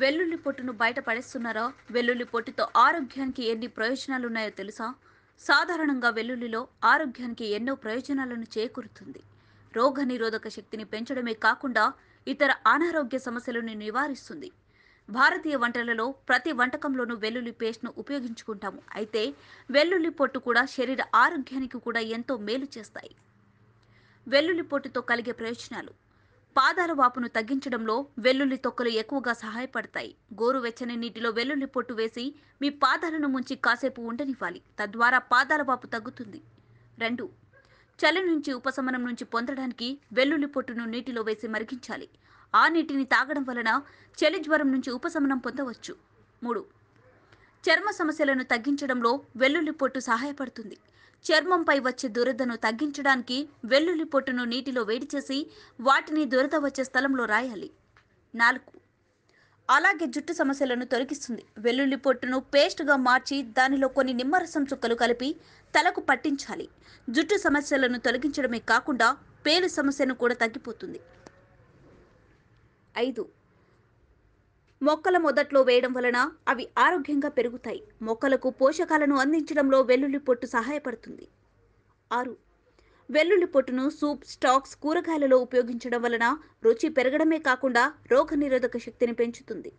వెల్లుల్లి పొట్టును బయట పడేస్తున్నారా? వెల్లుల్లి పొట్టుతో ఆరోగ్యానికి ఎన్ని ప్రయోజనాలు ఉన్నాయో తెలుసా? సాధారణంగా వెల్లుల్లిలో ఆరోగ్యానికి ఎన్నో ప్రయోజనాలను చేకూరుతుంది. రోగ నిరోధక శక్తిని పెంచడమే కాకుండా ఇతర అనారోగ్య సమస్యలను నివారిస్తుంది. భారతీయ వంటలలో ప్రతి వంటకంలోనూ వెల్లుల్లి పేస్ట్ను ఉపయోగించుకుంటాము. అయితే వెల్లుల్లి పొట్టు కూడా శరీర ఆరోగ్యానికి కూడా ఎంతో మేలు చేస్తాయి. వెల్లుల్లి పొట్టుతో కలిగే ప్రయోజనాలు. పాదాల వాపును తగ్గించడంలో వెల్లుల్లి తొక్కలు ఎక్కువగా సహాయపడతాయి. గోరువెచ్చని నీటిలో వెల్లుల్లి పొట్టు వేసి మీ పాదాలను ముంచి కాసేపు ఉండనివ్వాలి. తద్వారా పాదాల వాపు తగ్గుతుంది. రెండు. చలి నుంచి ఉపశమనం నుంచి పొందడానికి వెల్లుల్లి పొట్టును నీటిలో వేసి మరిగించాలి. ఆ నీటిని తాగడం వలన చలి జ్వరం నుంచి ఉపశమనం పొందవచ్చు. మూడు. చర్మ సమస్యలను తగ్గించడంలో వెల్లుల్లి పొట్టు సహాయపడుతుంది. చర్మంపై వచ్చే దురదను తగ్గించడానికి వెల్లుల్లి పొట్టును నీటిలో వేడి చేసి వాటిని దురద వచ్చే స్థలంలో రాయాలి. నాలుగు. అలాగే జుట్టు సమస్యలను తొలగిస్తుంది. వెల్లుల్లి పొట్టును పేస్ట్గా మార్చి దానిలో కొన్ని నిమ్మరసం చుక్కలు కలిపి తలకు పట్టించాలి. జుట్టు సమస్యలను తొలగించడమే కాకుండా పేలు సమస్యను కూడా తగ్గిపోతుంది. ఐదు. మొక్కల మొదట్లో వేయడం వలన అవి ఆరోగ్యంగా పెరుగుతాయి. మొక్కలకు పోషకాలను అందించడంలో వెల్లుల్లి పొట్టు సహాయపడుతుంది. ఆరు. వెల్లుల్లి పొట్టును సూప్ స్టాక్స్ కూరగాయలలో ఉపయోగించడం వలన రుచి పెరగడమే కాకుండా రోగనిరోధక శక్తిని పెంచుతుంది.